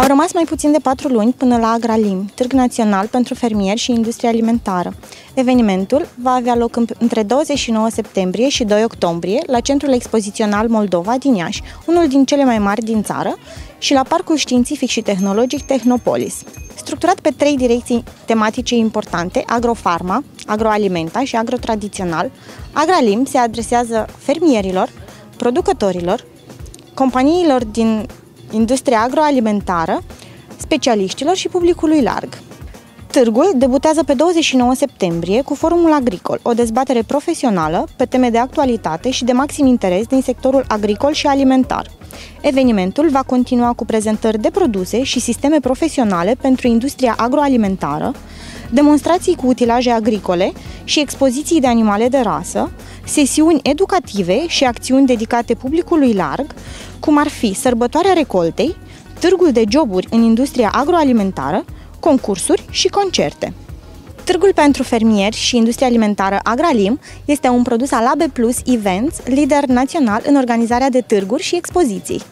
Au rămas mai puțin de patru luni până la Agralim, Târg Național pentru Fermieri și Industrie Alimentară. Evenimentul va avea loc între 29 septembrie și 2 octombrie la Centrul Expozițional Moldova din Iași, unul din cele mai mari din țară, și la Parcul Științific și Tehnologic Tehnopolis. Structurat pe trei direcții tematice importante, agrofarma, agroalimenta și agrotradițional, Agralim se adresează fermierilor, producătorilor, companiilor din industria agroalimentară, specialiștilor și publicului larg. Târgul debutează pe 29 septembrie cu Forumul Agricol, o dezbatere profesională pe teme de actualitate și de maxim interes din sectorul agricol și alimentar. Evenimentul va continua cu prezentări de produse și sisteme profesionale pentru industria agroalimentară, demonstrații cu utilaje agricole și expoziții de animale de rasă, sesiuni educative și acțiuni dedicate publicului larg, cum ar fi sărbătoarea recoltei, târgul de joburi în industria agroalimentară, concursuri și concerte. Târgul pentru fermieri și industria alimentară Agralim este un produs al AB Plus Events, lider național în organizarea de târguri și expoziții.